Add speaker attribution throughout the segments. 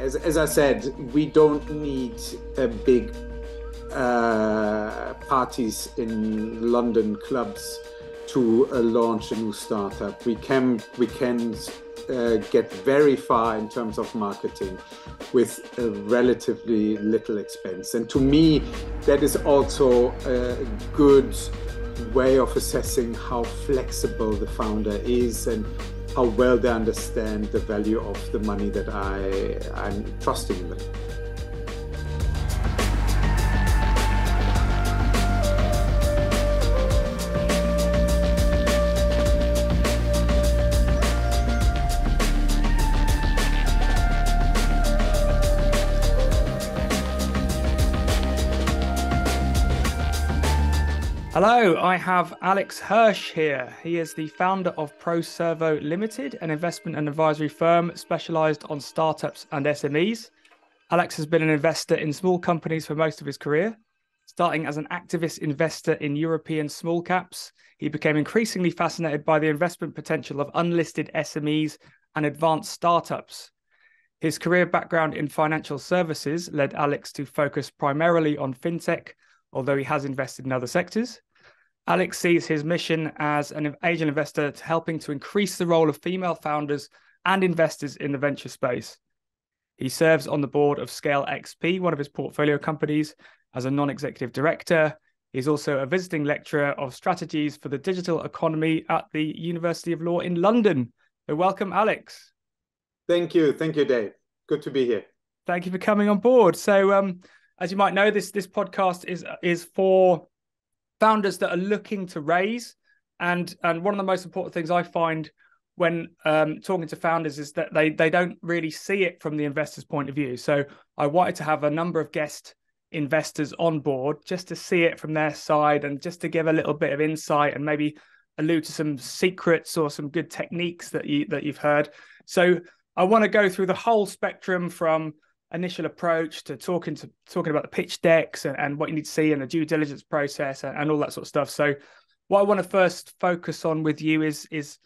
Speaker 1: as, as I said, we don't need a big uh, parties in London clubs to uh, launch a new startup. We can we can uh, get very far in terms of marketing with relatively little expense. And to me, that is also a good way of assessing how flexible the founder is and how well they understand the value of the money that I, I'm trusting them.
Speaker 2: Hello, I have Alex Hirsch here. He is the founder of ProServo Limited, an investment and advisory firm specialized on startups and SMEs. Alex has been an investor in small companies for most of his career. Starting as an activist investor in European small caps, he became increasingly fascinated by the investment potential of unlisted SMEs and advanced startups. His career background in financial services led Alex to focus primarily on fintech, although he has invested in other sectors. Alex sees his mission as an angel investor to helping to increase the role of female founders and investors in the venture space. He serves on the board of Scale XP, one of his portfolio companies, as a non executive director. He's also a visiting lecturer of strategies for the digital economy at the University of Law in London. So, welcome, Alex.
Speaker 1: Thank you. Thank you, Dave. Good to be here.
Speaker 2: Thank you for coming on board. So, um, as you might know, this this podcast is is for founders that are looking to raise. And and one of the most important things I find when um, talking to founders is that they they don't really see it from the investor's point of view. So I wanted to have a number of guest investors on board just to see it from their side and just to give a little bit of insight and maybe allude to some secrets or some good techniques that you that you've heard. So I want to go through the whole spectrum from initial approach to talking to talking about the pitch decks and, and what you need to see in the due diligence process and, and all that sort of stuff. So what I want to first focus on with you is is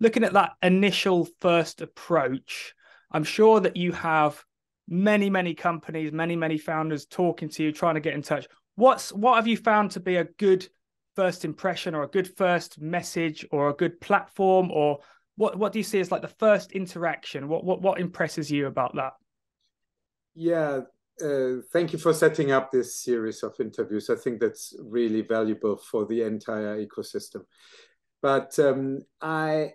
Speaker 2: looking at that initial first approach. I'm sure that you have many, many companies, many, many founders talking to you, trying to get in touch. What's what have you found to be a good first impression or a good first message or a good platform or what what do you see as like the first interaction? What what what impresses you about that?
Speaker 1: Yeah, uh, thank you for setting up this series of interviews. I think that's really valuable for the entire ecosystem. But um, I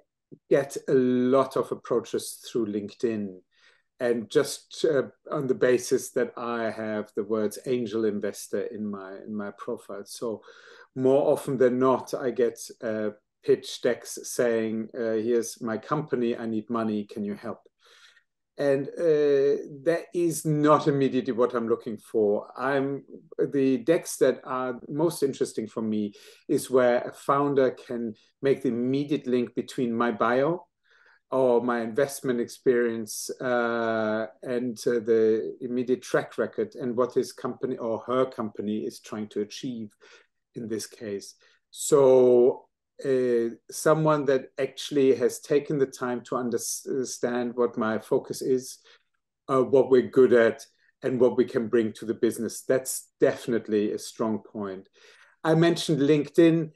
Speaker 1: get a lot of approaches through LinkedIn. And just uh, on the basis that I have the words angel investor in my in my profile, so more often than not, I get uh, pitch decks saying, uh, "Here's my company. I need money. Can you help?" And uh, that is not immediately what I'm looking for. I'm the decks that are most interesting for me is where a founder can make the immediate link between my bio or my investment experience uh, and uh, the immediate track record and what his company or her company is trying to achieve in this case. So uh, someone that actually has taken the time to understand what my focus is, uh, what we're good at, and what we can bring to the business. That's definitely a strong point. I mentioned LinkedIn.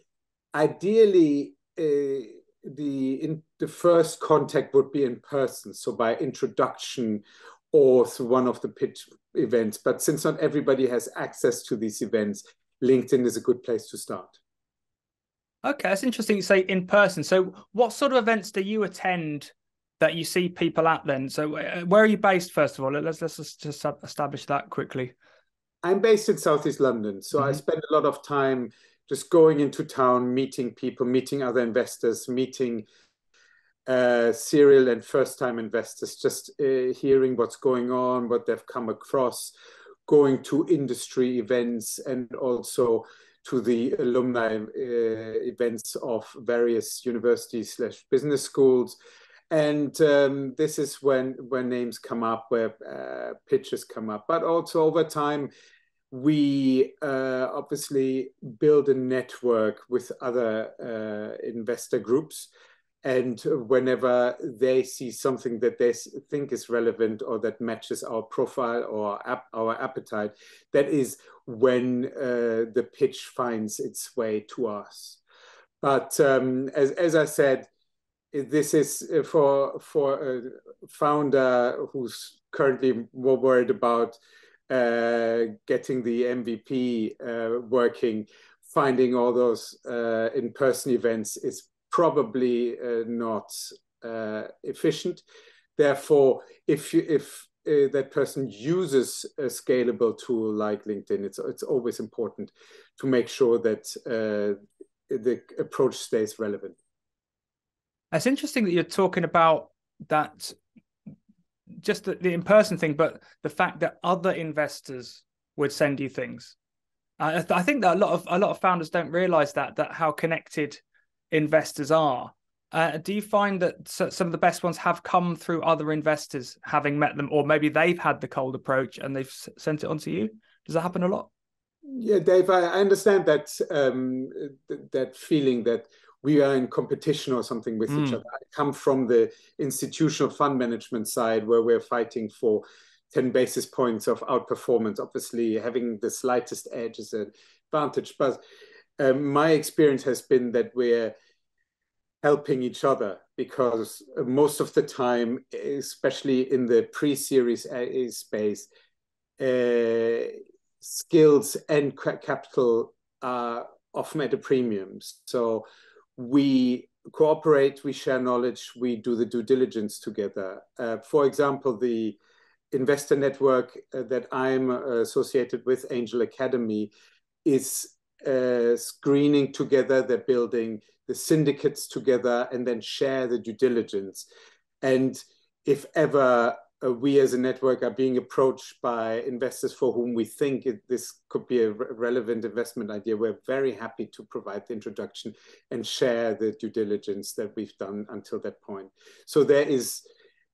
Speaker 1: Ideally, uh, the in, the first contact would be in person, so by introduction or through one of the pitch events. But since not everybody has access to these events, LinkedIn is a good place to start.
Speaker 2: Okay, that's interesting. You say in person. So, what sort of events do you attend that you see people at? Then, so uh, where are you based? First of all, let's let's just establish that quickly.
Speaker 1: I'm based in Southeast London, so mm-hmm. I spend a lot of time just going into town, meeting people, meeting other investors, meeting uh, serial and first-time investors, just uh, hearing what's going on, what they've come across, going to industry events, and also to the alumni uh, events of various universities slash business schools. And um, this is when, when names come up, where uh, pitches come up. But also over time, we uh, obviously build a network with other uh, investor groups. and whenever they see something that they think is relevant or that matches our profile or our appetite, that is when uh, the pitch finds its way to us. But um, as, as I said, this is uh, for for a founder who's currently more worried about uh, getting the MVP uh, working, finding all those uh, in-person events is probably uh, not uh, efficient. Therefore, if you, if uh, that person uses a scalable tool like LinkedIn, it's it's always important to make sure that uh, the approach stays relevant.
Speaker 2: It's interesting that you're talking about that, just the, the in-person thing, but the fact that other investors would send you things. I, I think that a lot of a lot of founders don't realize that that how connected investors are. Uh, do you find that some of the best ones have come through other investors having met them, or maybe they've had the cold approach and they've sent it on to you? Does that happen a lot?
Speaker 1: Yeah, Dave, I understand that um, that feeling that we are in competition or something with mm. each hmm. other. I come from the institutional fund management side where we're fighting for 10 basis points of outperformance. Obviously, having the slightest edge is an advantage, but um, my experience has been that we're helping each other because most of the time, especially in the pre-series A space, uh, skills and capital are often at a premium. So we cooperate, we share knowledge, we do the due diligence together. Uh, for example, the investor network uh, that I'm associated with, Angel Academy, is uh, screening together, they're building the syndicates together, and then share the due diligence. And if ever uh, we as a network are being approached by investors for whom we think it, this could be a re relevant investment idea, we're very happy to provide the introduction and share the due diligence that we've done until that point. So there is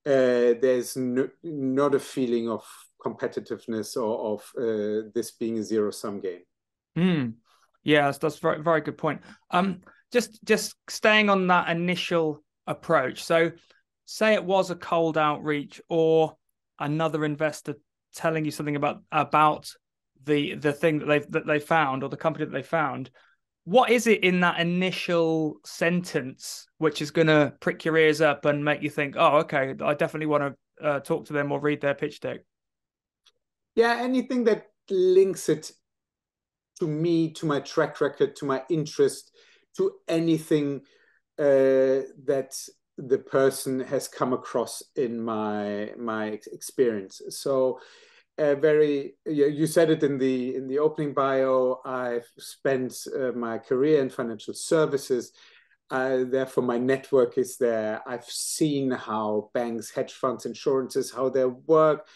Speaker 1: uh, there's no, not a feeling of competitiveness or of uh, this being a zero sum game.
Speaker 2: Mm. Yes, that's very very good point. Um, just just staying on that initial approach. So, say it was a cold outreach or another investor telling you something about about the the thing that they've that they found or the company that they found. What is it in that initial sentence which is going to prick your ears up and make you think, "Oh, okay, I definitely want to uh, talk to them or read their pitch deck"?
Speaker 1: Yeah, anything that links it to me, to my track record, to my interest, to anything uh, that the person has come across in my my experience. So, uh, very you said it in the in the opening bio. I've spent uh, my career in financial services. Uh, therefore, my network is there. I've seen how banks, hedge funds, insurances, how they work,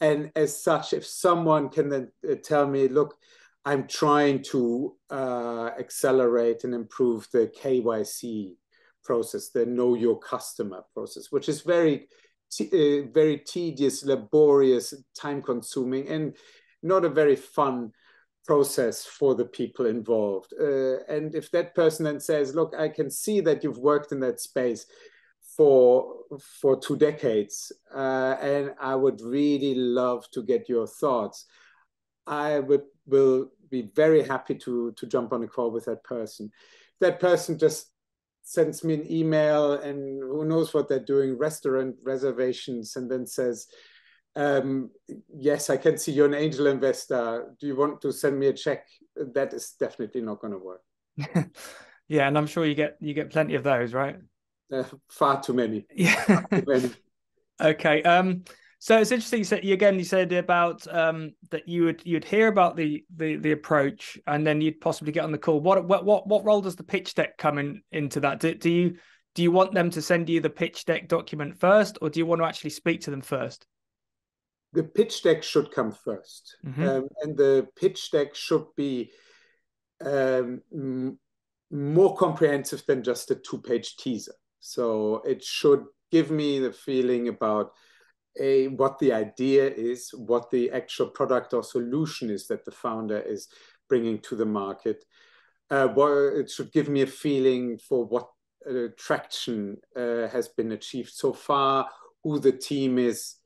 Speaker 1: and as such, if someone can then uh, tell me, look, I'm trying to uh, accelerate and improve the KYC process, the know your customer process, which is very, uh, very tedious, laborious, time consuming, and not a very fun process for the people involved. Uh, and if that person then says, look, I can see that you've worked in that space for for two decades, uh, and I would really love to get your thoughts. I would will be very happy to to jump on a call with that person. That person just sends me an email and who knows what they're doing, restaurant reservations, and then says, um, yes, I can see you're an angel investor. Do you want to send me a check? That is definitely not going to work.
Speaker 2: yeah, and I'm sure you get you get plenty of those, right?
Speaker 1: Uh, far too many.
Speaker 2: Yeah. Too many. okay. Um, so it's interesting. You said again. You said about um, that you would you'd hear about the, the the approach, and then you'd possibly get on the call. What what what what role does the pitch deck come in into that? Do, do you do you want them to send you the pitch deck document first, or do you want to actually speak to them first?
Speaker 1: The pitch deck should come 1st mm-hmm. um, and the pitch deck should be um, more comprehensive than just a two-page teaser. So it should give me the feeling about a, what the idea is, what the actual product or solution is that the founder is bringing to the market. Uh, what, it should give me a feeling for what uh, traction uh, has been achieved so far, who the team is,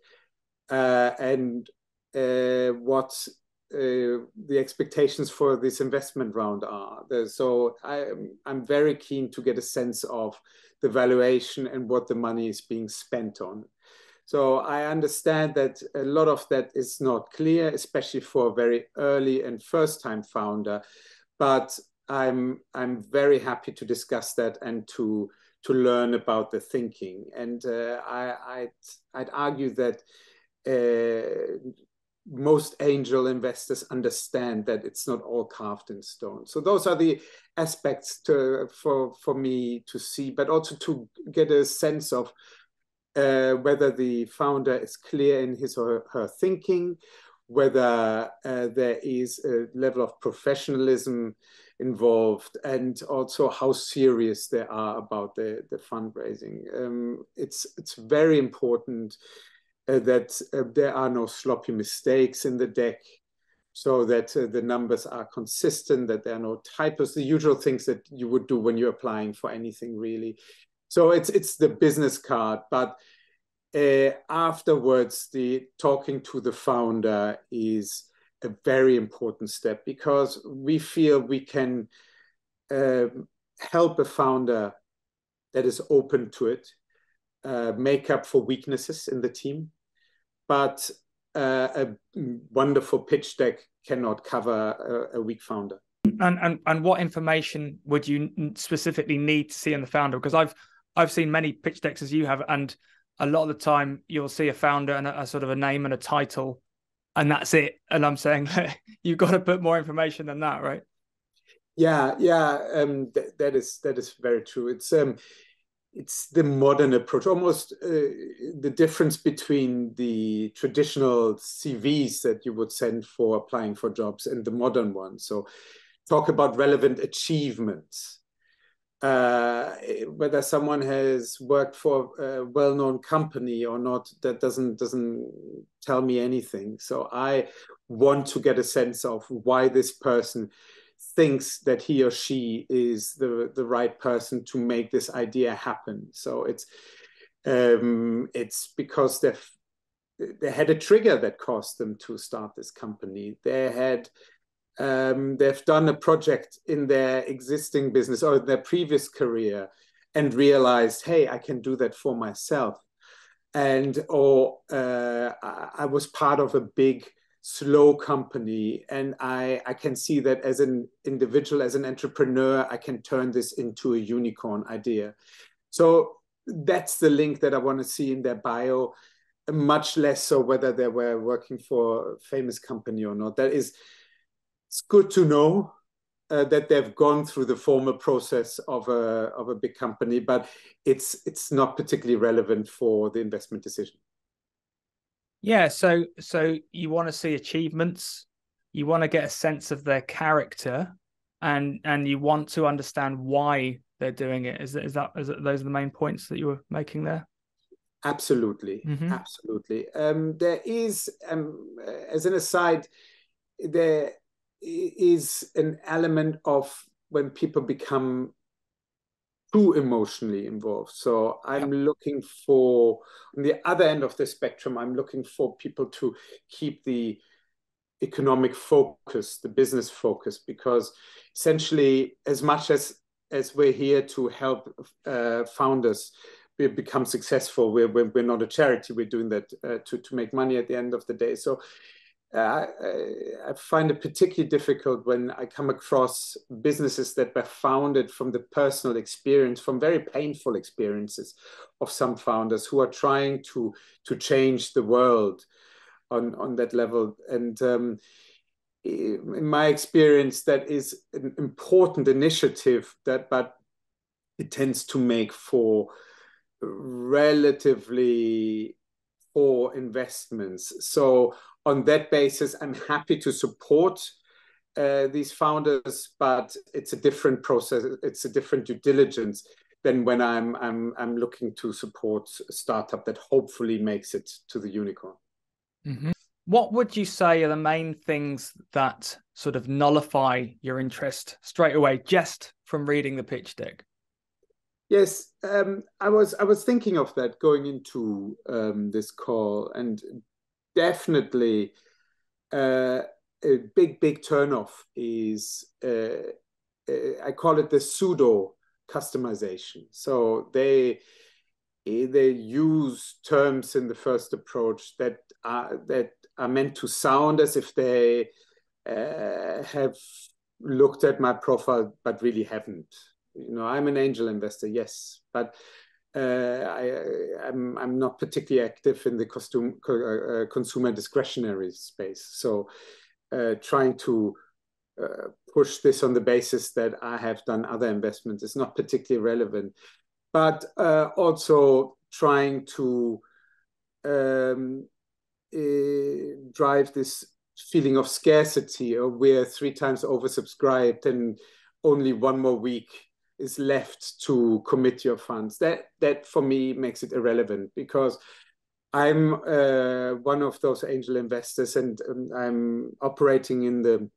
Speaker 1: uh, and uh, what uh, the expectations for this investment round are. So I, I'm very keen to get a sense of the valuation and what the money is being spent on. So I understand that a lot of that is not clear, especially for a very early and first-time founder. But I'm I'm very happy to discuss that and to to learn about the thinking. And uh, I I'd, I'd argue that uh, most angel investors understand that it's not all carved in stone. So those are the aspects to, for for me to see, but also to get a sense of uh, whether the founder is clear in his or her thinking, whether uh, there is a level of professionalism involved, and also how serious they are about the, the fundraising. Um, it's it's very important uh, that uh, there are no sloppy mistakes in the deck, so that uh, the numbers are consistent, that there are no typos, the usual things that you would do when you're applying for anything really. So it's it's the business card, but uh, afterwards, the talking to the founder is a very important step because we feel we can uh, help a founder that is open to it uh, make up for weaknesses in the team, but uh, a wonderful pitch deck cannot cover a, a weak founder.
Speaker 2: And, and and what information would you specifically need to see in the founder? Because I've I've seen many pitch decks as you have, and a lot of the time you'll see a founder and a, a sort of a name and a title, and that's it. And I'm saying you've got to put more information than that, right?
Speaker 1: Yeah, yeah, um, th- that is that is very true. It's um, it's the modern approach, almost uh, the difference between the traditional CVs that you would send for applying for jobs and the modern one. So, talk about relevant achievements uh, whether someone has worked for a well-known company or not that doesn't doesn't tell me anything. So i want to get a sense of why this person thinks that he or she is the the right person to make this idea happen. So it's um, it's because they've they had a trigger that caused them to start this company. They had um, they've done a project in their existing business or their previous career and realized, hey, I can do that for myself. And or uh, I was part of a big slow company and I, I can see that as an individual as an entrepreneur i can turn this into a unicorn idea so that's the link that i want to see in their bio much less so whether they were working for a famous company or not that is it's good to know uh, that they've gone through the formal process of a of a big company, but it's it's not particularly relevant for the investment decision.
Speaker 2: Yeah, so so you want to see achievements, you want to get a sense of their character, and and you want to understand why they're doing it. Is is that is that, those are the main points that you were making there?
Speaker 1: Absolutely, mm-hmm. absolutely. Um, there is, um, as an aside, there is an element of when people become too emotionally involved. So I'm yeah. looking for, on the other end of the spectrum, I'm looking for people to keep the economic focus, the business focus, because essentially, as much as as we're here to help uh, founders become successful, we're, we're, we're not a charity. We're doing that uh, to to make money at the end of the day. So I, I, find it particularly difficult when I come across businesses that were founded from the personal experience, from very painful experiences of some founders who are trying to to change the world on on that level. And um, in my experience, that is an important initiative that, but it tends to make for relatively poor investments. So on that basis, I'm happy to support uh, these founders, but it's a different process. It's a different due diligence than when I'm I'm I'm looking to support a startup that hopefully makes it to the unicorn.
Speaker 2: Mm-hmm. What would you say are the main things that sort of nullify your interest straight away just from reading the pitch deck?
Speaker 1: Yes, um, I was I was thinking of that going into um, this call, and definitely uh, a big big turnoff is uh, uh, I call it the pseudo customization. So they they use terms in the first approach that are that are meant to sound as if they uh, have looked at my profile but really haven't. You know, I'm an angel investor, yes, but I, am I'm, I'm not particularly active in the costume, uh, consumer discretionary space. So, uh, trying to uh, push this on the basis that I have done other investments is not particularly relevant. But uh, also trying to um, uh, drive this feeling of scarcity, or we're three times oversubscribed and only one more week is left to commit your funds. That that for me makes it irrelevant because I'm uh, one of those angel investors and um, I'm operating in the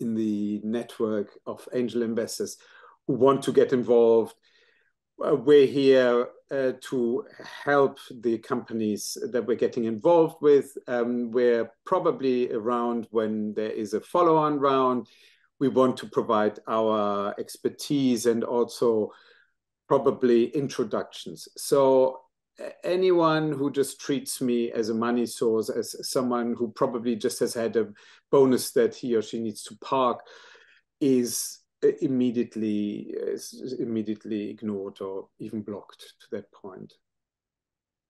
Speaker 1: in the network of angel investors who want to get involved. Uh, we're here uh, to help the companies that we're getting involved with. Um, we're probably around when there is a follow-on round. We want to provide our expertise and also probably introductions. So anyone who just treats me as a money source, as someone who probably just has had a bonus that he or she needs to park, is immediately is immediately ignored or even blocked to that point.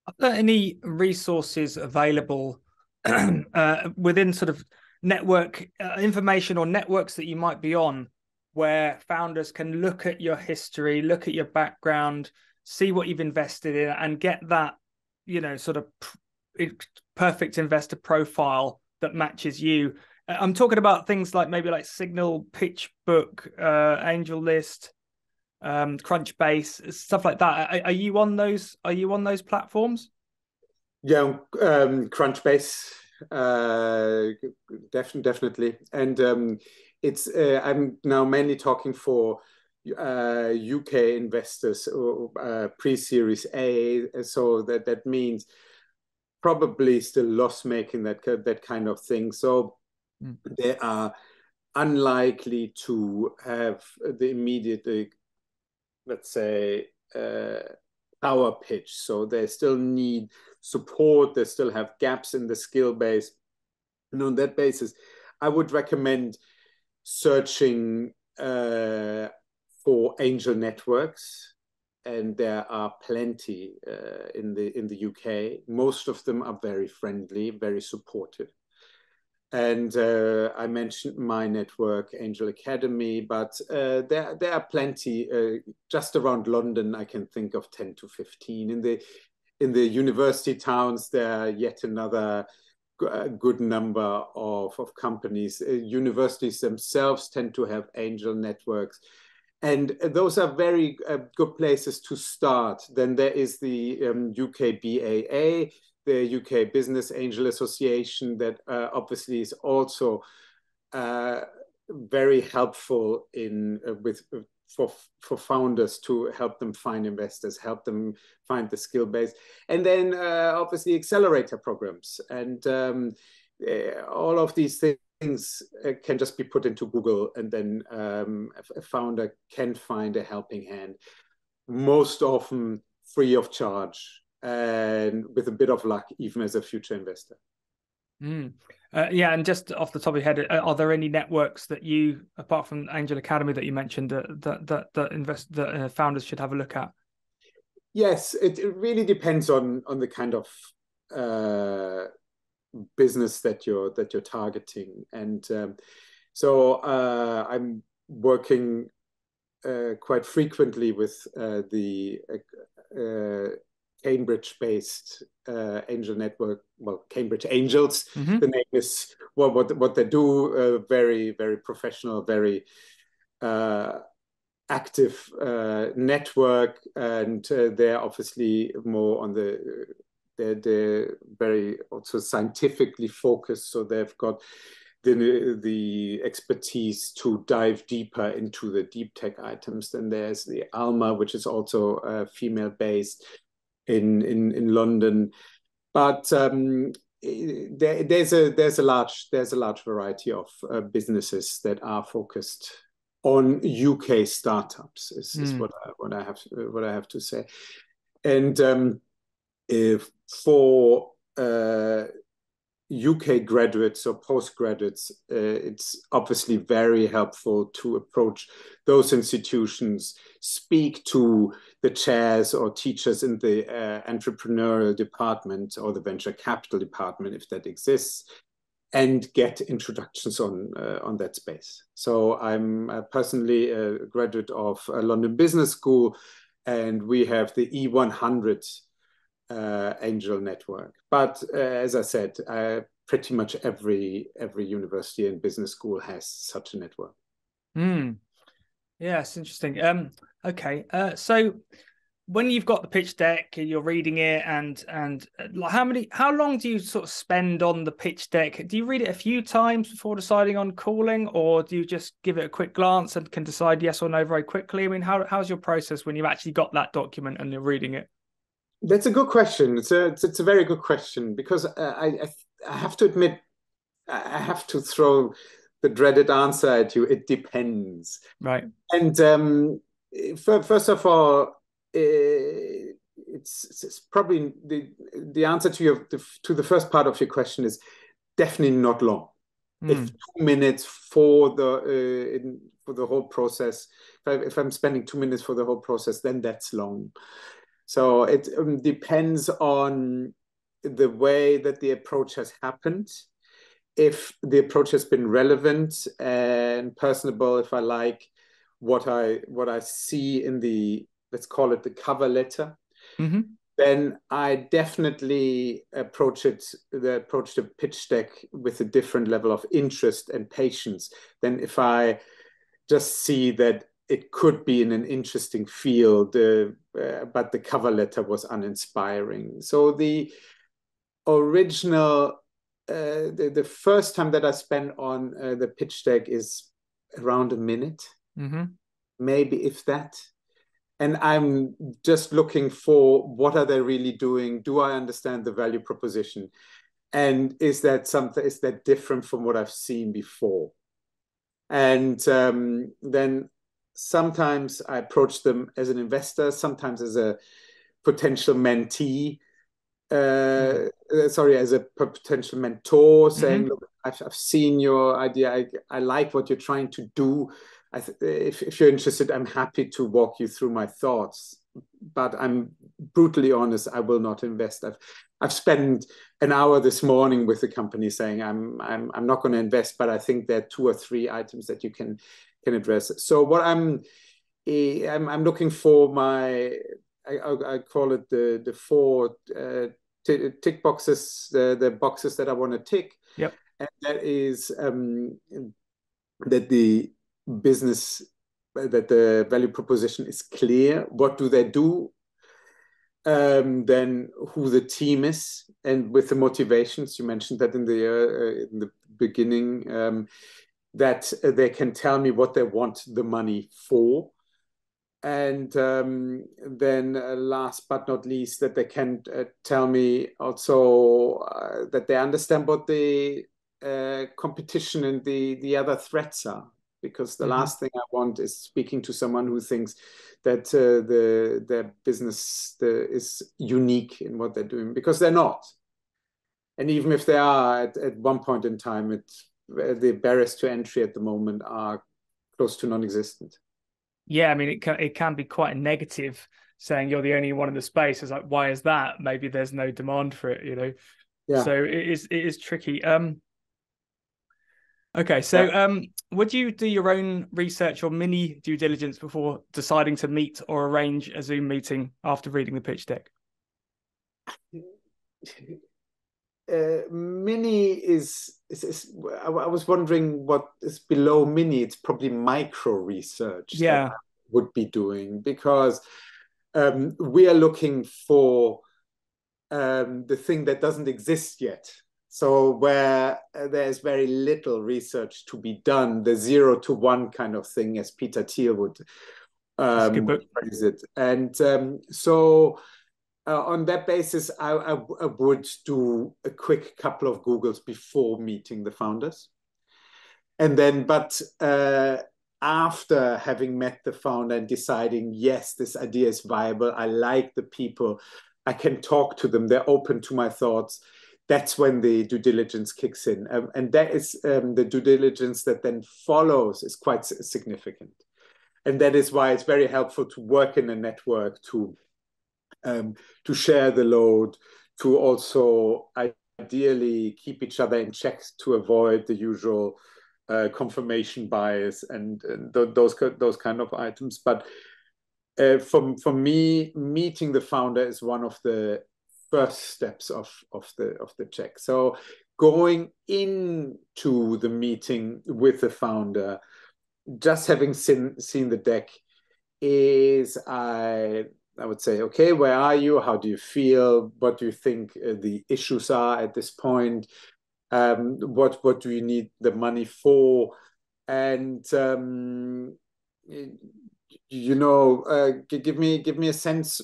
Speaker 2: Are there any resources available uh, within sort of network uh, information or networks that you might be on where founders can look at your history, look at your background, see what you've invested in and get that you know sort of perfect investor profile that matches you. Uh, i'm talking about things like maybe like signal pitchbook uh AngelList um crunchbase stuff like that. Are, are, you on those are you on those platforms?
Speaker 1: Yeah um crunchbase uh definitely definitely and um it's uh, i'm now mainly talking for uh, UK investors uh, pre-Series A, so that that means probably still loss-making that that kind of thing. So mm. they are unlikely to have the immediate, let's say, uh, power pitch. So they still need support. They still have gaps in the skill base, and on that basis, I would recommend searching uh, for angel networks, and there are plenty uh, in the in the UK. Most of them are very friendly, very supportive. And uh, I mentioned my network, Angel Academy, but uh, there there are plenty uh, just around London. I can think of ten to fifteen in the in the university towns. There are yet another good number of, of companies. Uh, universities themselves tend to have angel networks. And those are very uh, good places to start. Then there is the um, UK BAA, the UK Business Angel Association, that uh, obviously is also uh, very helpful in uh, with uh, for for founders to help them find investors, help them find the skill base, and then uh, obviously accelerator programs and um, all of these things things uh, can just be put into Google and then um, a founder can find a helping hand, most often free of charge and with a bit of luck, even as a future investor.
Speaker 2: Mm. Uh, yeah, and just off the top of your head, uh, are there any networks that you, apart from Angel Academy that you mentioned, that that that, that invest that uh, founders should have a look at?
Speaker 1: Yes, it, it really depends on on the kind of uh, business that you're that you're targeting. And um, so uh, I'm working uh, quite frequently with the Cambridge-based uh, angel network, well, Cambridge Angels. Mm-hmm. The name is what what what they do. very very professional, very active network, and they're obviously more on the they're, they're very also scientifically focused. So they've got the the expertise to dive deeper into the deep tech items. Then there's the Alma, which is also uh, female based in in in London, but um, there, there's a there's a large there's a large variety of uh, businesses that are focused on UK startups. Is, mm. is hmm. what I, what I have what I have to say, and um, if for uh, UK graduates or postgraduates, uh, it's obviously very helpful to approach those institutions, speak to the chairs or teachers in the uh, entrepreneurial department or the venture capital department, if that exists, and get introductions on uh, on that space. So I'm uh, personally a graduate of London Business School, and we have the E100 uh, angel network. But uh, as I said, uh, pretty much every every university and business school has such a network.
Speaker 2: Hmm. Yeah, it's interesting. Um, okay, uh, so when you've got the pitch deck and you're reading it, and and uh, how many, how long do you sort of spend on the pitch deck? Do you read it a few times before deciding on calling, or do you just give it a quick glance and can decide yes or no very quickly? I mean, how how's your process when you've actually got that document and you're reading it?
Speaker 1: That's a good question. It's a it's, it's a very good question because uh, I, I, I have to admit I have to throw the dreaded answer at you. It depends.
Speaker 2: Right.
Speaker 1: And um, first of all, it's, it's probably the the answer to your to the first part of your question is definitely not long. Mm. If two minutes for the uh, in, for the whole process, if, I, if I'm spending two minutes for the whole process, then that's long. So it um, depends on the way that the approach has happened. If the approach has been relevant and personable, if I like what I what I see in the let's call it the cover letter, mm-hmm. then I definitely approach it the approach the pitch deck with a different level of interest and patience than if I just see that it could be in an interesting field, uh, uh, but the cover letter was uninspiring. So the original, uh, the, the first time that I spent on uh, the pitch deck is around a minute, mm-hmm. maybe if that. And I'm just looking for what are they really doing? Do I understand the value proposition? And is that something? Is that different from what I've seen before? And um, then sometimes I approach them as an investor, sometimes as a potential mentee, uh, mm-hmm. sorry, as a potential mentor, saying, mm-hmm. "Look, I've, I've, seen your idea. I, I like what you're trying to do. Th- if, if you're interested, I'm happy to walk you through my thoughts. But I'm brutally honest. I will not invest. I've I've spent an hour this morning with the company saying I'm I'm I'm not going to invest, but I think there are two or three items that you can can address. So what I'm eh, I'm, I'm looking for my I, I, call it the the four uh, tick boxes the, the boxes that I want to tick.
Speaker 2: Yep.
Speaker 1: And that is um, that the business that the value proposition is clear. What do they do? Um, then who the team is, and with the motivations you mentioned that in the uh, in the beginning. Um, that they can tell me what they want the money for. And um, then, uh, last but not least, that they can uh, tell me also uh, that they understand what the uh, competition and the, the other threats are. Because the mm-hmm. last thing I want is speaking to someone who thinks that uh, the their business the, is unique in what they're doing, because they're not. And even if they are, at, at one point in time, it the barriers to entry at the moment are close to non-existent.
Speaker 2: Yeah, I mean, it can it can be quite a negative saying you're the only one in the space. It's like, why is that? Maybe there's no demand for it, you know. Yeah. So it is it is tricky. Um. Okay, so yeah. um, would you do your own research or mini due diligence before deciding to meet or arrange a Zoom meeting after reading the pitch deck?
Speaker 1: uh, mini is, is, is, I, was wondering what is below mini. It's probably micro research.
Speaker 2: Yeah,
Speaker 1: would be doing because um, we are looking for um, the thing that doesn't exist yet. So where uh, there's very little research to be done, the zero to one kind of thing, as Peter Thiel would um, phrase it. And um, so uh, on that basis, I, I, I, would do a quick couple of Googles before meeting the founders. And then, but uh, after having met the founder and deciding, yes, this idea is viable, I like the people, I can talk to them, they're open to my thoughts that's when the due diligence kicks in. Um, and that is um, the due diligence that then follows is quite significant. And that is why it's very helpful to work in a network, to, um, to share the load, to also ideally keep each other in check to avoid the usual uh, confirmation bias and, and th those, those kind of items. But uh, for, for me, meeting the founder is one of the first steps of of the of the check. So going into the meeting with the founder, just having seen seen the deck, is I I would say, okay, where are you? How do you feel? What do you think uh, the issues are at this point? Um, what what do you need the money for? And um, you know, uh, give me give me a sense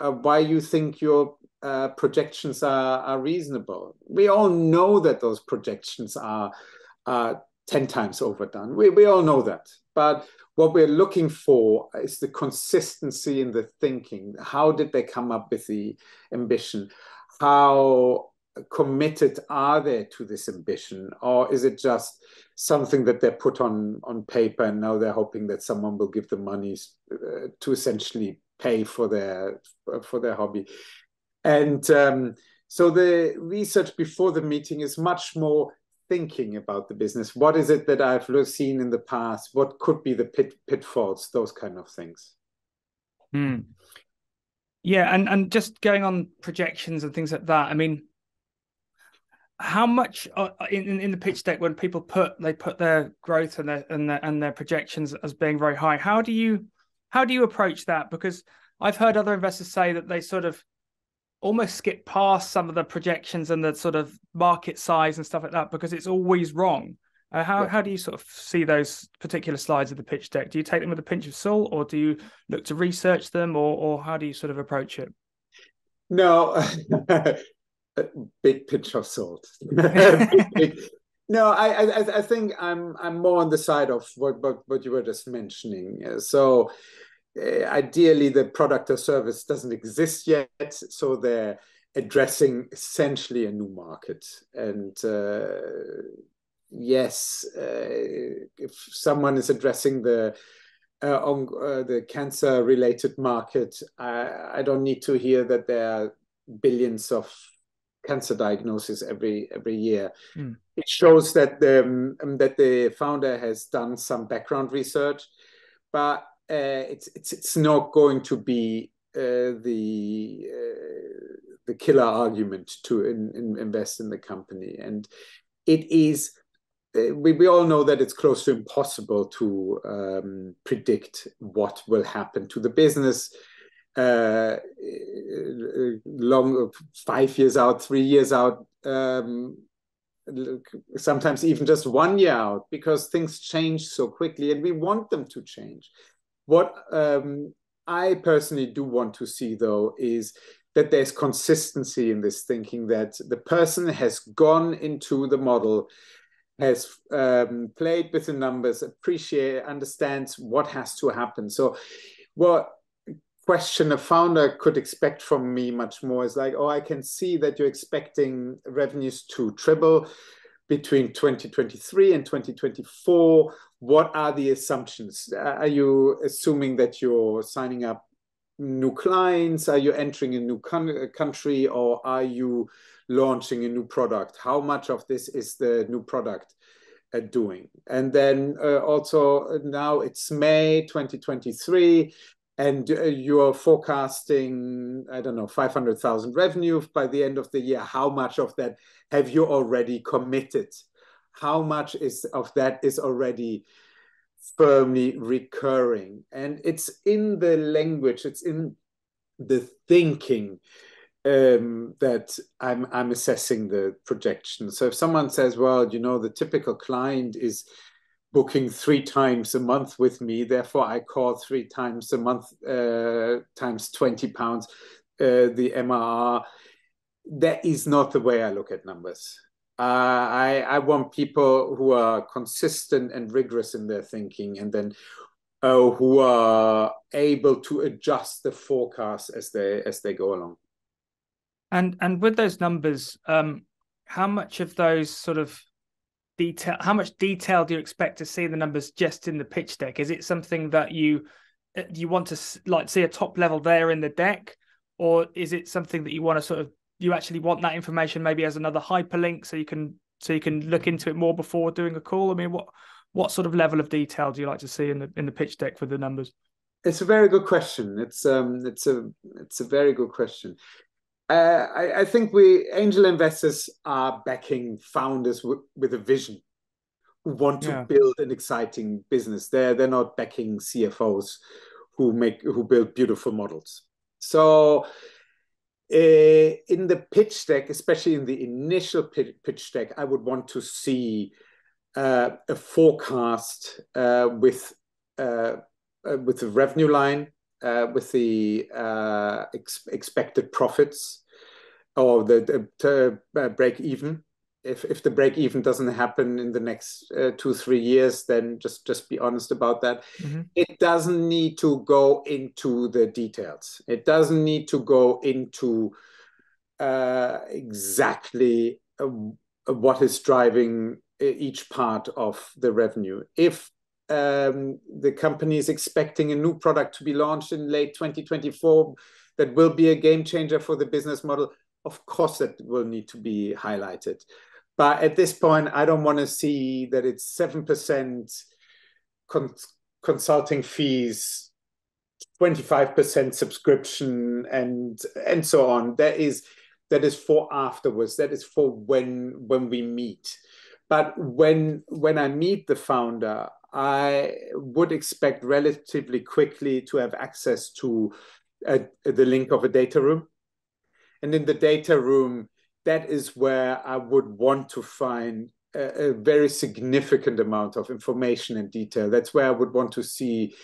Speaker 1: of why you think your uh, projections are, are reasonable. We all know that those projections are, are 10 times overdone. We, we all know that. But what we're looking for is the consistency in the thinking. How did they come up with the ambition? How committed are they to this ambition? Or is it just something that they put on, on paper and now they're hoping that someone will give them money uh, to essentially pay for their for their hobby and um, so the research before the meeting is much more thinking about the business. What is it that I've seen in the past? What could be the pit, pitfalls? Those kind of things.
Speaker 2: Hmm. Yeah, and and just going on projections and things like that. I mean, how much uh, in in the pitch deck when people put they put their growth and their and their and their projections as being very high? How do you how do you approach that? Because I've heard other investors say that they sort of almost skip past some of the projections and the sort of market size and stuff like that because it's always wrong. Uh, how yeah. how do you sort of see those particular slides of the pitch deck? Do you take them with a pinch of salt, or do you look to research them, or or how do you sort of approach it?
Speaker 1: No, big pinch of salt. No, I, I I think I'm I'm more on the side of what what, what you were just mentioning. So ideally the product or service doesn't exist yet, so they're addressing essentially a new market. And uh, yes, uh, if someone is addressing the uh, on uh, the cancer-related market, I, I, don't need to hear that there are billions of cancer diagnoses every every year. Mm. It shows that the um, that the founder has done some background research, but uh, it's it's it's not going to be uh, the uh, the killer argument to in, in invest in the company, and it is. We, we all know that it's close to impossible to um, predict what will happen to the business uh, long five years out, three years out, um, sometimes even just one year out, because things change so quickly, and we want them to change. What um, I personally do want to see, though, is that there's consistency in this thinking that the person has gone into the model, has um, played with the numbers, appreciate, understands what has to happen. So, what question a founder could expect from me much more is like, oh, I can see that you're expecting revenues to triple between 2023 and 2024 what are the assumptions? Are you assuming that you're signing up new clients? Are you entering a new country or are you launching a new product? How much of this is the new product uh, doing? And then uh, also now it's may 2023 and uh, you're forecasting i don't know 500000 revenue by the end of the year. How much of that have you already committed how much is of that is already firmly recurring and it's in the language it's in the thinking um, that I'm I'm assessing the projection. So if someone says, well, you know, the typical client is booking three times a month with me, therefore I call three times a month uh, times twenty pounds uh, the MRR. That is not the way I look at numbers. Uh, I I want people who are consistent and rigorous in their thinking, and then uh, who are able to adjust the forecast as they as they go along.
Speaker 2: And and with those numbers, um, how much of those sort of detail, how much detail do you expect to see the numbers just in the pitch deck? Is it something that you uh, you want to like see a top level there in the deck, or is it something that you want to sort of you actually want that information maybe as another hyperlink so you can so you can look into it more before doing a call? I mean, what what sort of level of detail do you like to see in the in the pitch deck for the numbers?
Speaker 1: It's a very good question. It's um it's a it's a very good question. Uh, I, I, think we angel investors are backing founders w- with a vision who want to yeah. build an exciting business. They're they're not backing CFOs who make who build beautiful models. So in the pitch deck, especially in the initial pitch deck, I would want to see uh, a forecast uh, with uh, uh, with the revenue line uh, with the uh, ex expected profits or the, the break even. If, if the break even doesn't happen in the next uh, two three years, then just just be honest about that. Mm-hmm. It doesn't need to go into the details. It doesn't need to go into uh, exactly uh, what is driving each part of the revenue. If um, the company is expecting a new product to be launched in late 2024 that will be a game changer for the business model. Of course, that will need to be highlighted. But at this point, I don't want to see that it's 7% con consulting fees, 25% subscription, and and so on. That is that is for afterwards. That is for when when we meet. But when when I meet the founder, I would expect relatively quickly to have access to a, the link of a data room. And in the data room, that is where I would want to find a, a very significant amount of information and detail. That's where I would want to see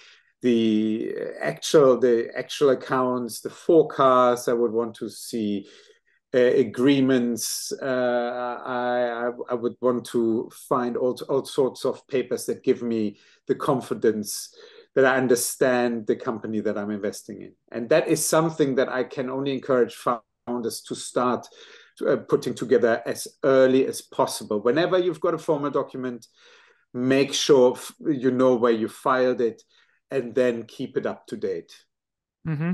Speaker 1: the actual the actual accounts, the forecasts. I would want to see uh, agreements. Uh, I, I would want to find all, all sorts of papers that give me the confidence that I understand the company that I'm investing in. And that is something that I can only encourage founders to start uh, putting together as early as possible. Whenever you've got a formal document, make sure you know where you filed it and then keep it up to date.
Speaker 2: Mm-hmm.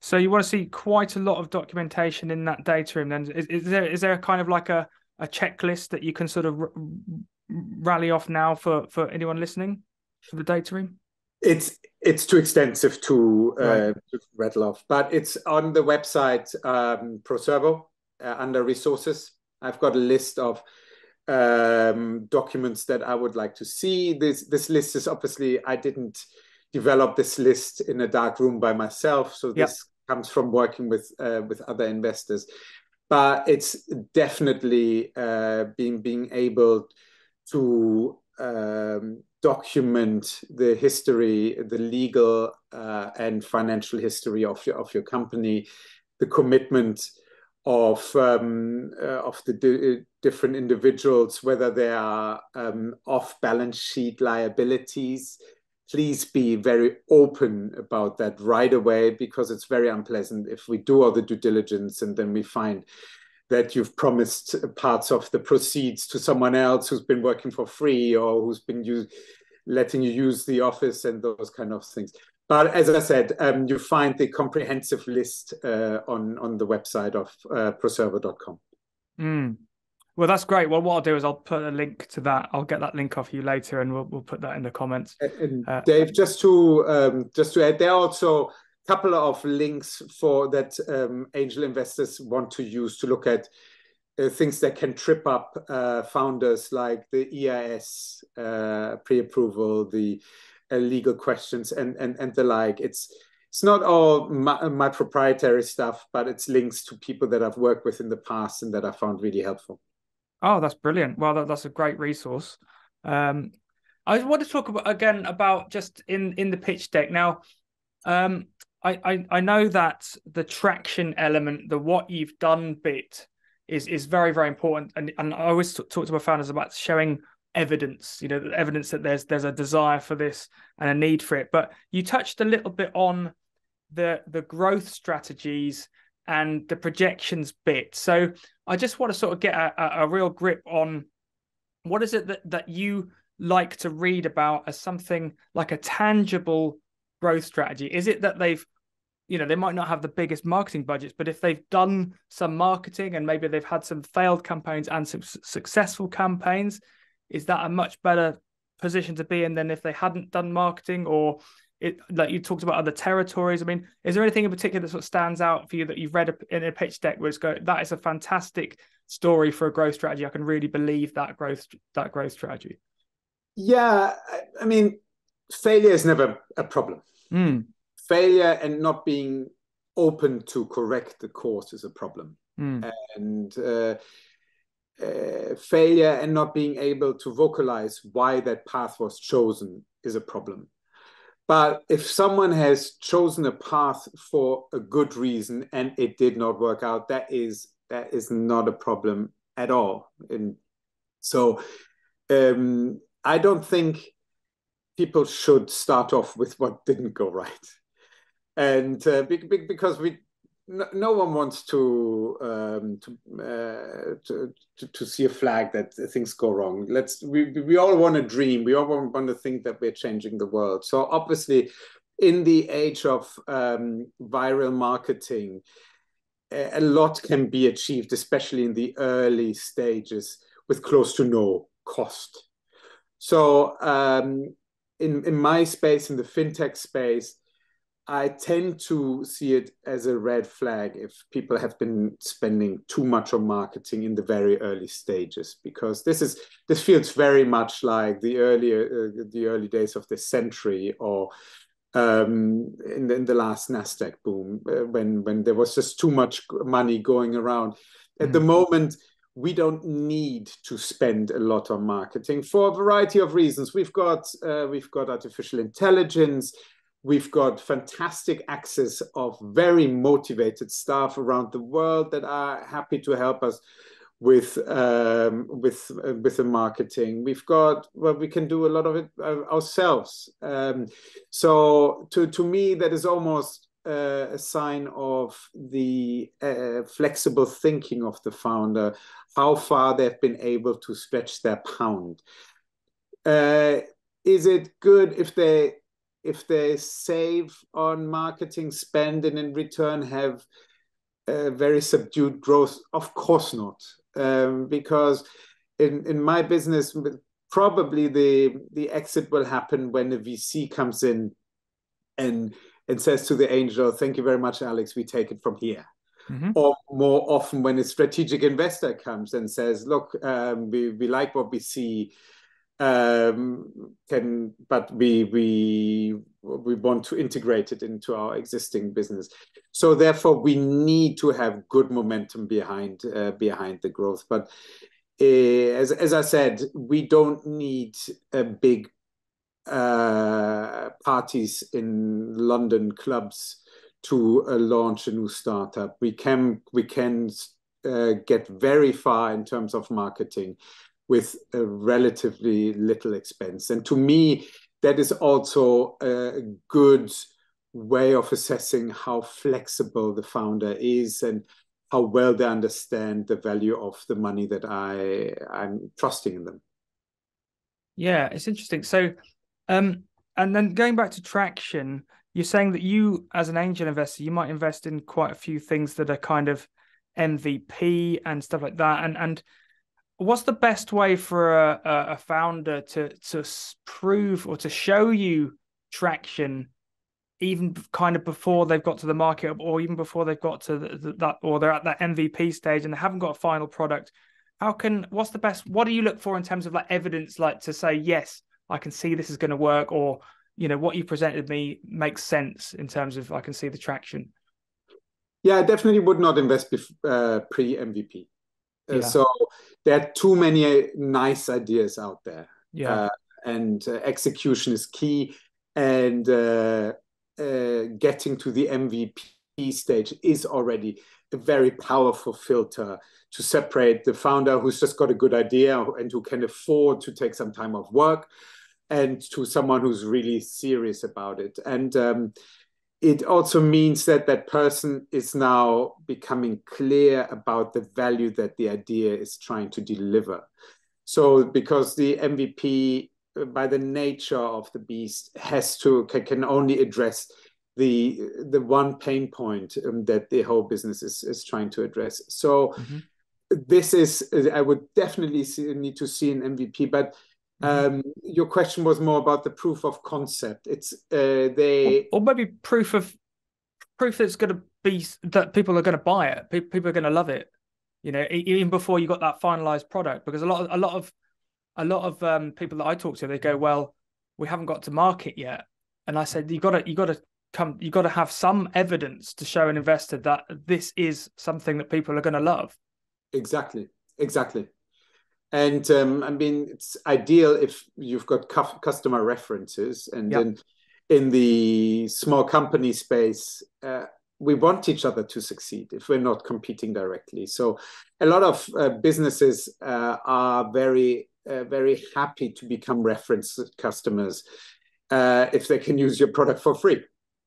Speaker 2: So you want to see quite a lot of documentation in that data room. Then is, is there is there a kind of like a, a checklist that you can sort of r- rally off now for for anyone listening for the data room?
Speaker 1: It's it's too extensive to, uh, right. to rattle off, but it's on the website um, Proservo uh, under resources. I've got a list of um, documents that I would like to see. This this list is obviously I didn't develop this list in a dark room by myself, so this comes from working with uh, with other investors. But it's definitely uh, being being able to um, document the history, the legal uh, and financial history of your of your company, the commitment of um, uh, of the di different individuals, whether they are um, off balance sheet liabilities please be very open about that right away because it's very unpleasant if we do all the due diligence and then we find that you've promised parts of the proceeds to someone else who's been working for free or who's been use, letting you use the office and those kind of things. But as I said, um, you find the comprehensive list uh, on on the website of uh, proservo.com.
Speaker 2: Mm. Well, that's great. Well, what I'll do is I'll put a link to that. I'll get that link off you later, and we'll we'll put that in the comments.
Speaker 1: And uh, Dave, just to um, just to add, there are also a couple of links for that um, angel investors want to use to look at uh, things that can trip up uh, founders, like the EIS uh, pre-approval, the legal questions, and and and the like. It's it's not all my, my, proprietary stuff, but it's links to people that I've worked with in the past and that I found really helpful.
Speaker 2: Oh, that's brilliant. Well, that, that's a great resource. Um, I want to talk about again about just in in the pitch deck now. Um, I, I I know that the traction element, the what you've done bit, is is very very important, and and I always talk to my founders about showing evidence. You know, evidence that there's there's a desire for this and a need for it. But you touched a little bit on the the growth strategies and the projections bit. So I just want to sort of get a, a real grip on what is it that that you like to read about as something like a tangible growth strategy? Is it that they've, you know, they might not have the biggest marketing budgets, but if they've done some marketing and maybe they've had some failed campaigns and some successful campaigns, is that a much better position to be in than if they hadn't done marketing or it, like you talked about other territories. I mean, is there anything in particular that sort of stands out for you that you've read in a pitch deck where it's go that is a fantastic story for a growth strategy? I can really believe that growth that growth strategy.
Speaker 1: Yeah, I mean, failure is never a problem.
Speaker 2: Mm.
Speaker 1: Failure and not being open to correct the course is a problem.
Speaker 2: Mm.
Speaker 1: And uh, uh, failure and not being able to vocalize why that path was chosen is a problem. But if someone has chosen a path for a good reason and it did not work out, that is that is not a problem at all. And so um, I don't think people should start off with what didn't go right, and uh, because we no, no, one wants to um, to, uh, to, to, to see a flag that things go wrong. Let's we we all want to dream. We all want to think that we're changing the world. So obviously, in the age of um, viral marketing, a lot can be achieved, especially in the early stages, with close to no cost. So um, in, in my space, in the fintech space, I tend to see it as a red flag if people have been spending too much on marketing in the very early stages, because this is this feels very much like the earlier uh, the early days of this century or um, in, the, in the last Nasdaq boom uh, when when there was just too much money going around. At mm. the moment, we don't need to spend a lot on marketing for a variety of reasons. We've got uh, we've got artificial intelligence. We've got fantastic access of very motivated staff around the world that are happy to help us with um, with uh, with the marketing. We've got well, we can do a lot of it uh, ourselves. Um, so to to me, that is almost uh, a sign of the uh, flexible thinking of the founder, how far they've been able to stretch their pound. Uh, is it good if they if they save on marketing spend and in return have a very subdued growth? Of course not, um, because in in my business, probably the the exit will happen when a VC comes in and and says to the angel, Thank you very much, Alex, we take it from here.
Speaker 2: Mm-hmm.
Speaker 1: Or more often, when a strategic investor comes and says, Look, um, we, we like what we see. Um, can but we we we want to integrate it into our existing business. So therefore, we need to have good momentum behind uh, behind the growth. But uh, as as I said, we don't need a big uh, parties in London clubs to uh, launch a new startup. We can we can uh, get very far in terms of marketing with a relatively little expense. And to me, that is also a good way of assessing how flexible the founder is and how well they understand the value of the money that I I'm trusting in them.
Speaker 2: Yeah, it's interesting. So um, and then going back to traction, you're saying that you, as an angel investor, you might invest in quite a few things that are kind of MVP and stuff like that. And and what's the best way for a, a founder to to prove or to show you traction, even kind of before they've got to the market, or even before they've got to the, the, that, or they're at that MVP stage and they haven't got a final product? How can what's the best? What do you look for in terms of like evidence, like to say yes? I can see this is going to work, or you know what you presented me makes sense in terms of I can see the traction.
Speaker 1: Yeah, I definitely would not invest bef- uh, pre MVP. Uh, yeah. So there are too many nice ideas out there.
Speaker 2: Yeah, uh,
Speaker 1: and uh, execution is key, and uh, uh, getting to the MVP stage is already a very powerful filter to separate the founder who's just got a good idea and who can afford to take some time off work and to someone who's really serious about it. And um, it also means that that person is now becoming clear about the value that the idea is trying to deliver. So, because the MVP, uh, by the nature of the beast, has to can only address the the one pain point um, that the whole business is is trying to address. So. Mm-hmm. This is, I would definitely see, need to see an MVP, but. Um, your question was more about the proof of concept. It's uh, they
Speaker 2: or, or, maybe proof of proof that's going to be that people are going to buy it. People are going to love it. You know, even before you got that finalized product, because a lot of a lot of a lot of um, people that I talk to, they go, "Well, we haven't got to market yet," and I said, "You got to you got to come, you got to have some evidence to show an investor that this is something that people are going to love."
Speaker 1: Exactly, exactly. And um, I mean, it's ideal if you've got cu- customer references. And yep. in, in the small company space, uh, we want each other to succeed if we're not competing directly. So a lot of uh, businesses uh, are very, uh, very happy to become reference customers uh, if they can use your product for free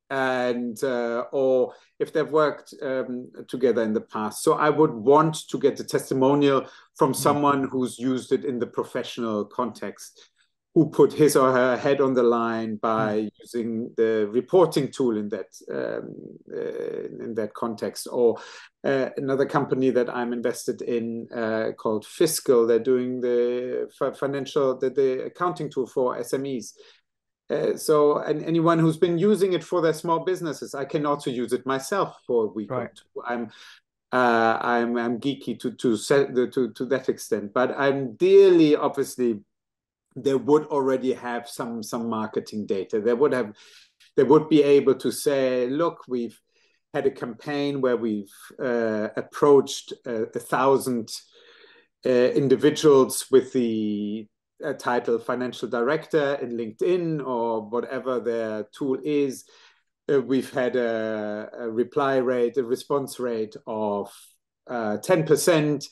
Speaker 1: and uh, or if they've worked um, together in the past. So I would want to get a testimonial from mm-hmm. someone who's used it in the professional context, who put his or her head on the line by mm. using the reporting tool in that um, uh, in that context. Or uh, another company that I'm invested in uh, called Fiskl. They're doing the financial the, the accounting tool for SMEs. Uh, so, and anyone who's been using it for their small businesses, I can also use it myself for a week right. or two. I'm, uh, I'm, I'm geeky to to set the, to to that extent, but I'm dearly obviously they would already have some some marketing data. They would have, they would be able to say, look, we've had a campaign where we've uh, approached a, a thousand uh, individuals with the a title financial director in LinkedIn or whatever their tool is. Uh, we've had a, a, reply rate, a response rate of uh, 10%,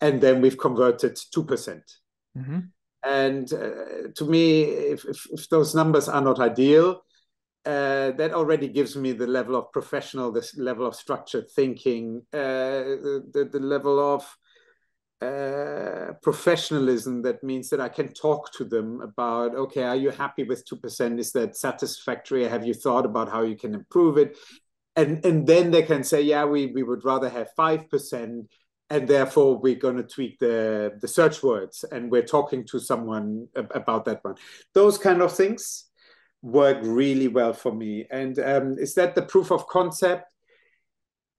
Speaker 1: and then we've converted 2%. mm hmm And uh, to me, if, if, if, those numbers are not ideal, uh, that already gives me the level of professional, this level of structured thinking, uh, the, the level of uh, professionalism that means that I can talk to them about okay, are you happy with 2%? Is that satisfactory? Have you thought about how you can improve it? And, and then they can say, yeah, we, we would rather have 5%, and therefore we're going to tweak the, the search words, and we're talking to someone about that one. Those kind of things work really well for me. And um, is that the proof of concept?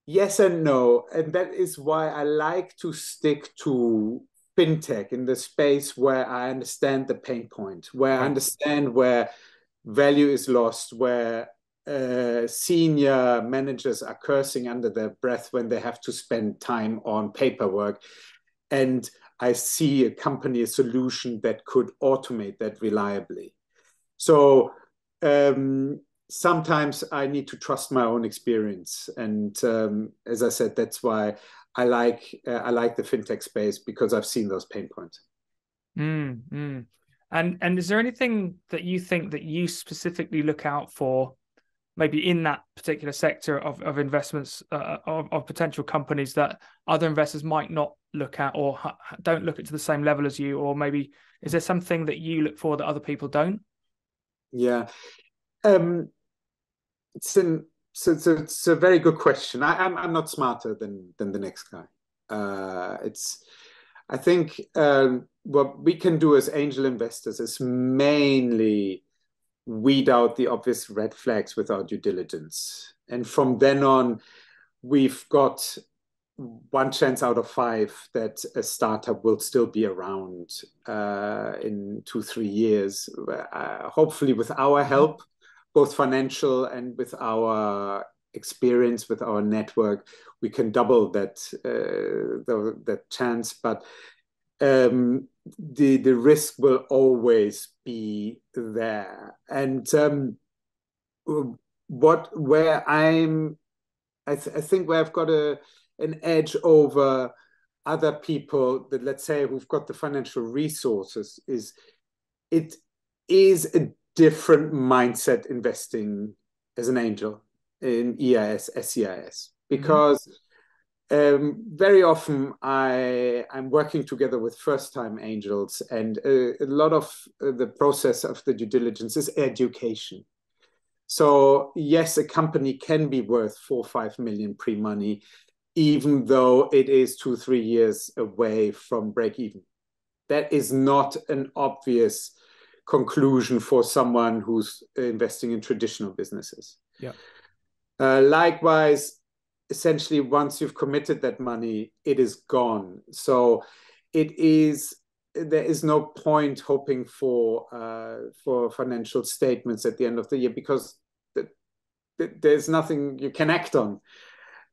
Speaker 1: Yes and no. And that is why I like to stick to fintech in the space where I understand the pain point, where I understand where value is lost, where uh, senior managers are cursing under their breath when they have to spend time on paperwork. And I see a company, a solution that could automate that reliably. So um, sometimes I need to trust my own experience, and um, as I said, that's why I like uh, I like the fintech space because I've seen those pain points.
Speaker 2: Mm, mm. And and is there anything that you think that you specifically look out for, maybe in that particular sector of of investments uh, of, of potential companies that other investors might not look at or ha- don't look at to the same level as you, or maybe is there something that you look for that other people don't?
Speaker 1: Yeah. Um, it's an a, it's a very good question. I, am I'm, I'm not smarter than than the next guy. Uh, it's I think um, what we can do as angel investors is mainly weed out the obvious red flags with our due diligence, and from then on, we've got one chance out of five that a startup will still be around uh, in two, three years. Uh, hopefully, with our help, both financial and with our experience, with our network, we can double that uh, the, that chance. But um, the the risk will always be there. And um, what where I'm, I, th- I think where I've got a an edge over other people that let's say who've got the financial resources is it is a different mindset investing as an angel in EIS, SEIS, mm-hmm. because mm-hmm. um, very often I I'm working together with first time angels, and a, a lot of uh, the process of the due diligence is education. So yes, a company can be worth four five million pre money, even though it is two, three years away from break even. That is not an obvious conclusion for someone who's investing in traditional businesses.
Speaker 2: Yeah.
Speaker 1: Uh, likewise, essentially, once you've committed that money, it is gone. So it is there is no point hoping for uh, for financial statements at the end of the year because th- th- there's nothing you can act on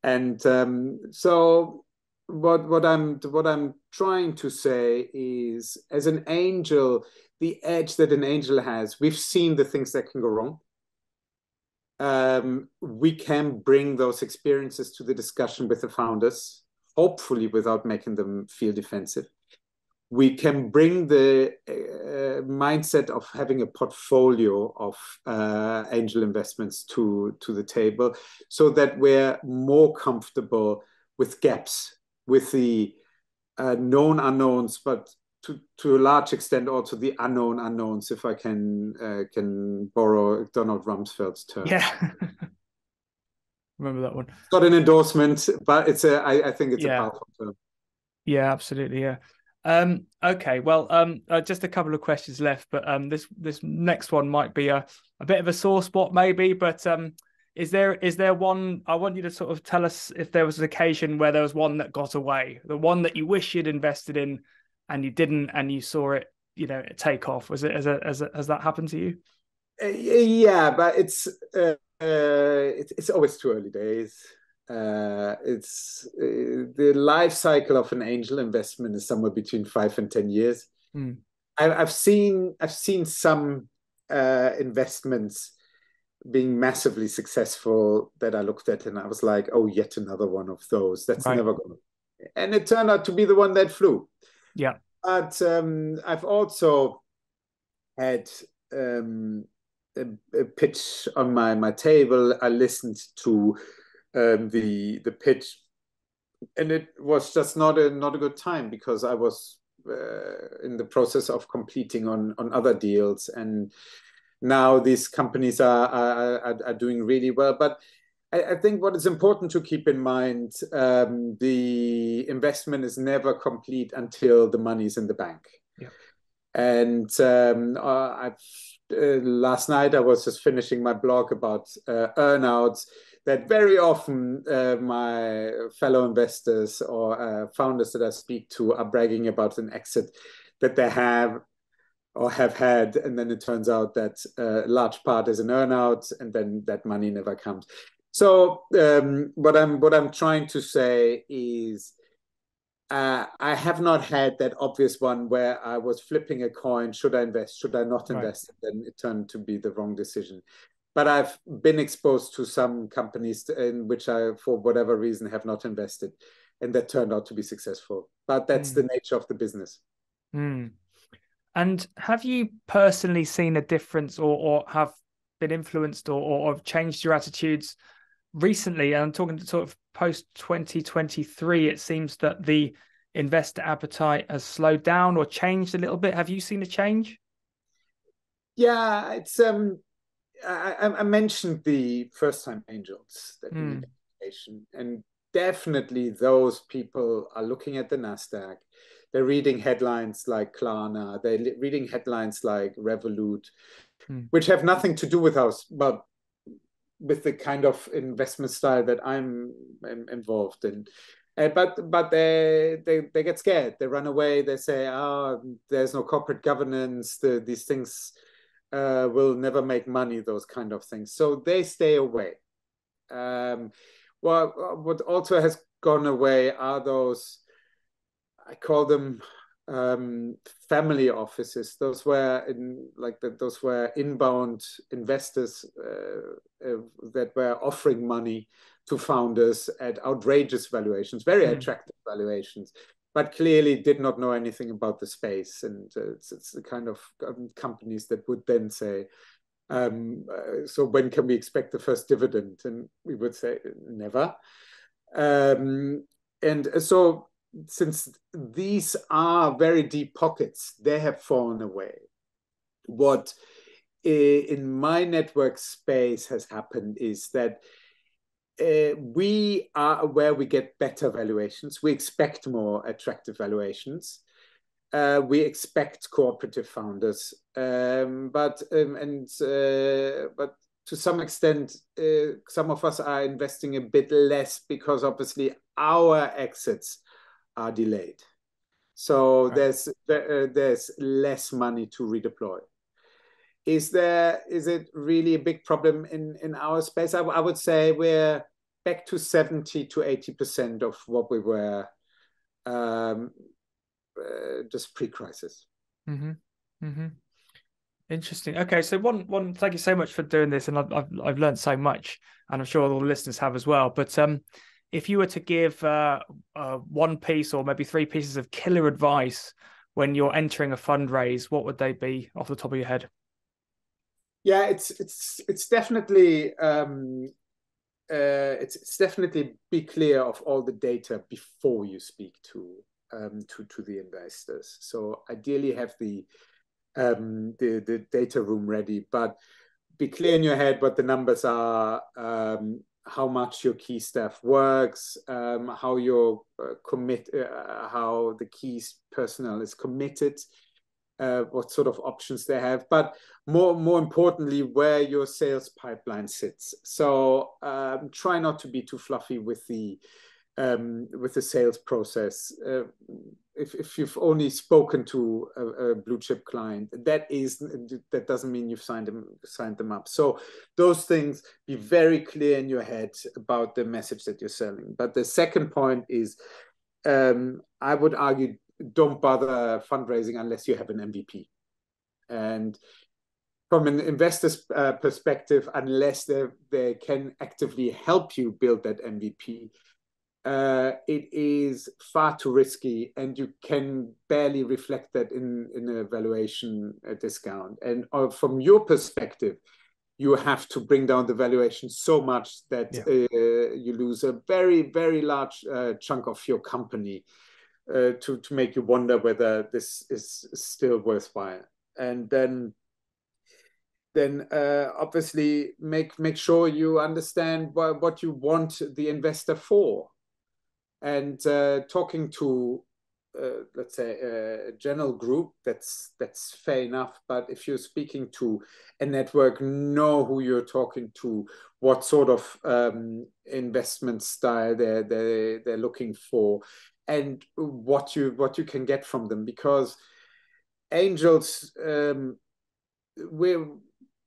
Speaker 1: and um, so what what I'm what I'm trying to say is, as an angel, the edge that an angel has, we've seen the things that can go wrong. Um, we can bring those experiences to the discussion with the founders, hopefully without making them feel defensive we can bring the uh, mindset of having a portfolio of uh, angel investments to to the table so that we're more comfortable with gaps with the uh, known unknowns but to, to a large extent also the unknown unknowns if i can uh, can borrow donald rumsfeld's term
Speaker 2: yeah remember that one
Speaker 1: got an endorsement but it's a i, I think it's yeah. a powerful term
Speaker 2: yeah absolutely yeah um, okay, well, um, uh, just a couple of questions left, but um, this this next one might be a, a bit of a sore spot, maybe. But um, is there is there one? I want you to sort of tell us if there was an occasion where there was one that got away, the one that you wish you'd invested in, and you didn't, and you saw it, you know, take off. Was it as a, as a, has that happened to you?
Speaker 1: Uh, yeah, but it's uh, uh, it's, it's always too early days. Uh, it's uh, the life cycle of an angel investment is somewhere between five and ten years.
Speaker 2: Mm.
Speaker 1: I, have seen I've seen some uh, investments being massively successful that I looked at and I was like, oh, yet another one of those. That's right. never going. To. And it turned out to be the one that flew.
Speaker 2: Yeah.
Speaker 1: But um, I've also had um, a, a pitch on my my table. I listened to um, the the pitch, and it was just not a not a good time because I was uh, in the process of completing on on other deals, and now these companies are are, are doing really well. But I, think what is important to keep in mind: um, the investment is never complete until the money is in the bank.
Speaker 2: Yeah.
Speaker 1: And um, uh, I've uh, last night I was just finishing my blog about uh, earnouts that very often uh, my fellow investors or uh, founders that I speak to are bragging about an exit that they have or have had, and then it turns out that a large part is an earnout, and then that money never comes. So um, what I'm what I'm trying to say is. Uh, I have not had that obvious one where I was flipping a coin. Should I invest? Should I not invest? Right. And it turned to be the wrong decision but I've been exposed to some companies in which I, for whatever reason, have not invested, and that turned out to be successful. But that's mm. the nature of the business.
Speaker 2: Mm. And have you personally seen a difference, or, or have been influenced, or, or changed your attitudes recently? And I'm talking to sort of post 2023. It seems that the investor appetite has slowed down or changed a little bit. Have you seen a change?
Speaker 1: Yeah, it's um I, I, mentioned the first time angels that mm. and definitely those people are looking at the Nasdaq. They're reading headlines like Klarna. They're reading headlines like Revolut, mm. which have nothing to do with us, but with the kind of investment style that I'm, I'm involved in. Uh, but but they, they they get scared. They run away. They say, "Oh, there's no corporate governance. The, these things uh, will never make money." Those kind of things. So they stay away. Um, well, what also has gone away are those. I call them um, family offices. Those were in like the, those were inbound investors uh, uh, that were offering money to founders at outrageous valuations, very mm. attractive valuations, but clearly did not know anything about the space. And uh, it's, it's, the kind of um, companies that would then say, um, uh, so when can we expect the first dividend? And we would say, never. Um, and so since these are very deep pockets, they have fallen away. What in my network space has happened is that uh, we are aware we get better valuations. We expect more attractive valuations. Uh, we expect cooperative founders, um, but um, and uh, but to some extent, uh, some of us are investing a bit less because obviously our exits are delayed. So right. there's uh, there's less money to redeploy. Is there is it really a big problem in in our space? I, I would say we're back to 70 to 80% of what we were um, uh, just pre-crisis.
Speaker 2: Mm-hmm. Mm-hmm. Interesting. Okay, so one one thank you so much for doing this, and I've I've, I've learned so much, and I'm sure all the listeners have as well. But um, if you were to give uh, uh, one piece or maybe three pieces of killer advice when you're entering a fundraise, what would they be off the top of your head?
Speaker 1: Yeah, it's it's it's definitely um, uh, it's, it's definitely be clear of all the data before you speak to um, to to the investors. So ideally, have the um, the the data room ready, but be clear in your head what the numbers are, um, how much your key staff works, um, how your uh, commit, uh, how the key personnel is committed, uh, what sort of options they have, but more more importantly, where your sales pipeline sits. So um, try not to be too fluffy with the um, with the sales process. Uh, if, if you've only spoken to a, a, blue chip client, that is that doesn't mean you've signed them signed them up. So those things be very clear in your head about the message that you're selling. But the second point is, um, I would argue don't bother fundraising unless you have an MVP. And from an investor's uh, perspective, unless they, they can actively help you build that MVP, uh, it is far too risky and you can barely reflect that in, in a valuation uh, discount. And uh, from your perspective, you have to bring down the valuation so much that yeah. Uh, you lose a very, very large uh, chunk of your company uh, to to make you wonder whether this is still worthwhile. And then then uh, obviously make make sure you understand what, what you want the investor for. And uh, talking to uh, let's say a general group that's that's fair enough but if you're speaking to a network know who you're talking to what sort of um, investment style they're, they're they're looking for and what you what you can get from them because angels um, we're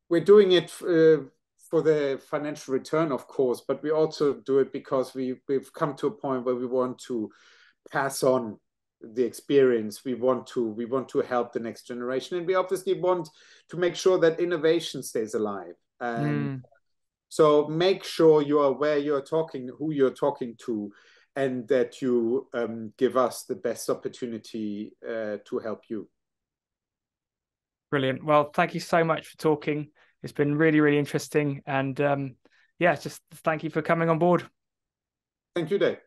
Speaker 1: we're doing it uh, for the financial return of course but we also do it because we we've come to a point where we want to pass on the experience we want to we want to help the next generation and we obviously want to make sure that innovation stays alive and mm. so make sure you are where you're talking who you're talking to and that you um, give us the best opportunity uh, to help you.
Speaker 2: Brilliant. Well, thank you so much for talking. It's been really, really interesting. And um, yeah, just thank you for coming on board.
Speaker 1: Thank you, Dave.